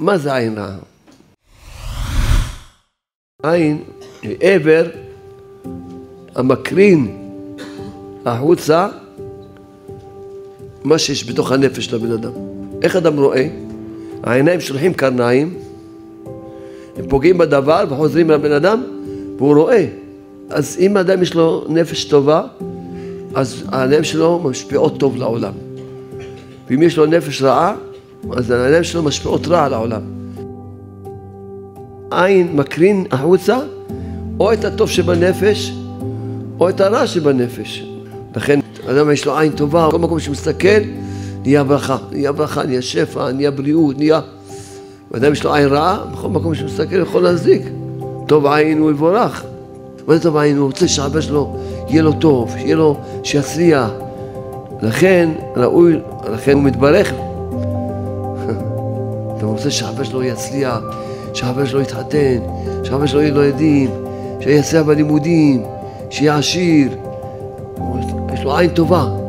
מה זה עין רעה? עין עבר המקרין החוצה מה שיש בתוך הנפש של הבן אדם. איך אדם רואה? העיניים שולחים קרניים, הם פוגעים בדבר וחוזרים לבן אדם והוא רואה. אז אם אדם יש לו נפש טובה, אז העיניים שלו משפיעות טוב לעולם. ואם יש לו נפש רעה, אז העיניים שלו משפיעות רע על העולם. עין מקרין החוצה או את הטוב שבנפש או את הרע שבנפש. לכן אדם יש לו עין טובה, כל מקום שמסתכל נהיה ברכה, נהיה ברכה, נהיה שפע, נהיה בריאות, נהיה... ואדם יש לו עין רעה, בכל מקום שמסתכל יכול להזיק. טוב עין הוא יבורך. מה זה טוב עין? הוא רוצה שהאבא שלו יהיה לו טוב, שיהיה לו, שיצליח. לכן ראוי, לכן הוא מתברך. אתה רוצה שהאבא שלו יצליח, שהאבא שלו יתחתן, שהאבא שלו יהיה לו ילדים, שיצליח בלימודים, שיהיה עשיר. יש לו עין טובה.